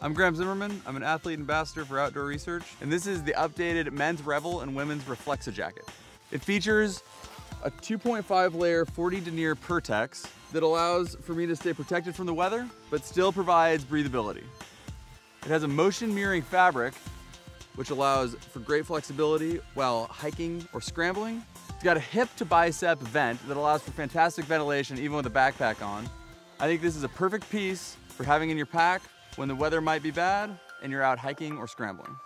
I'm Graham Zimmerman. I'm an athlete ambassador for Outdoor Research, and this is the updated men's Revel and women's Reflexa jacket. It features a 2.5 layer 40 denier Pertex that allows for me to stay protected from the weather, but still provides breathability. It has a motion mirroring fabric, which allows for great flexibility while hiking or scrambling. It's got a hip to bicep vent that allows for fantastic ventilation even with a backpack on. I think this is a perfect piece for having in your pack when the weather might be bad and you're out hiking or scrambling.